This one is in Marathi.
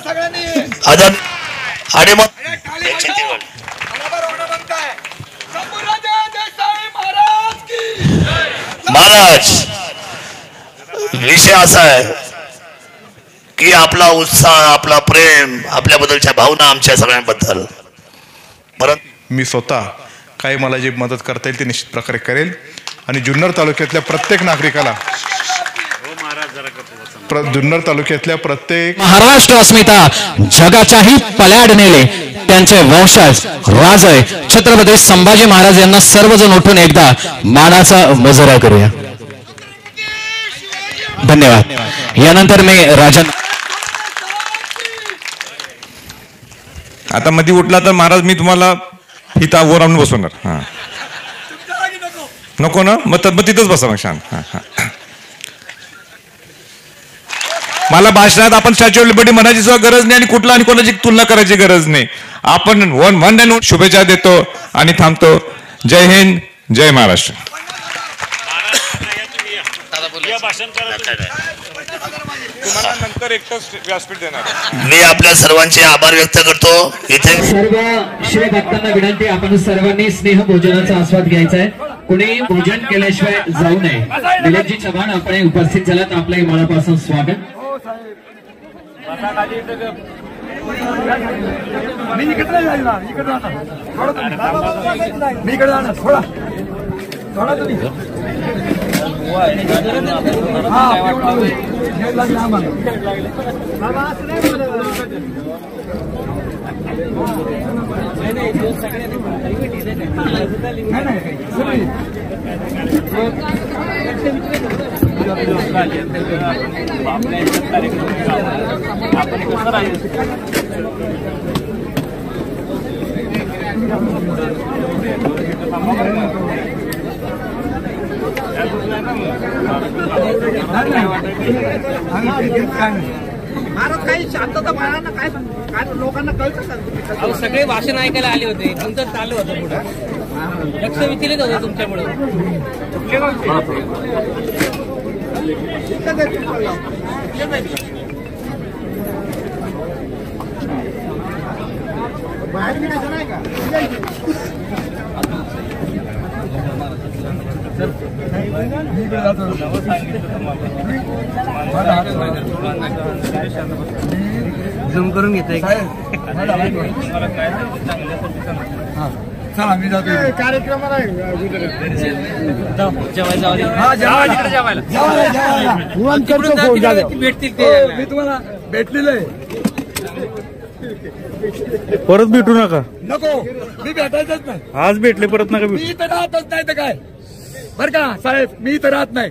वाजवा सगळ्यांनी. आदर आणि मग महाराज की महाराज विषय असा आहे की आपला उत्साह आपला प्रेम आपल्याबद्दलच्या भावना आमच्या सगळ्यांबद्दल. परंतु मी स्वतः काही मला जी मदत करता येईल ती निश्चित प्रकारे करेल. आणि जुन्नर तालुक्यातल्या प्रत्येक नागरिकाला जुन्नर तालुक्यातल्या प्रत्येक महाराष्ट्र अस्मिता जगाच्याही पल्याड नेले त्यांचे वंशज राजय छत्रपती संभाजी महाराज यांना सर्वजण उठून एकदा मानाचा मुजरा करूया. धन्यवाद. यानंतर मी राजन आता मध्ये उठला तर महाराज मी तुम्हाला इथं वर आणून बसवणार. हा. नको ना? मग तर- मग तिथंच बसा मग शांत हा, हा. मला भाषणात आपण स्टॅच्यू ऑफ लिबर्टी म्हणायची सुद्धा गरज नाही आणि कुठला आणि कोणाची तुलना करायची गरज नाही. आपण वन वन अँड शुभेच्छा देतो आणि थांबतो. जय हिंद जय महाराष्ट्र. मी आपल्या सर्वांचे आभार व्यक्त करतो. इथे सर्व शिवभक्तांना विनंती आपण सर्वांनी स्नेह भोजनाचा आस्वाद घ्यायचा आहे कुणी भोजन केल्याशिवाय जाऊ नये. दिलीपजी चव्हाण आपण उपस्थित झालात आपलंही मनापासून स्वागत. मी इकडे जाईल ना इकडे जाणार थोडं. मी इकडे जाणार थोडा. थोडा तुम्ही. हा एवढं. हे सगळी. महाराज काही शांतता बाळांना काय काय लोकांना कळतं सगळे भाषण ऐकायला आले होते. तुमचं चालू होतं पुढे. लक्ष विचलित होतं तुमच्यामुळे. बाहेर निघायचं नाही का मला झूम करून घेतोय साहेब, चला मी जातो कार्यक्रमाला. हा. भेटतील ते. हो, मी तुम्हाला भेटलेलो आहे. परत भेटू नका. नको मी भेटायचंच नाही. आज भेटले परत नका मी इथं राहतच नाही तर काय? बर का साहेब मी इथं राहत नाही.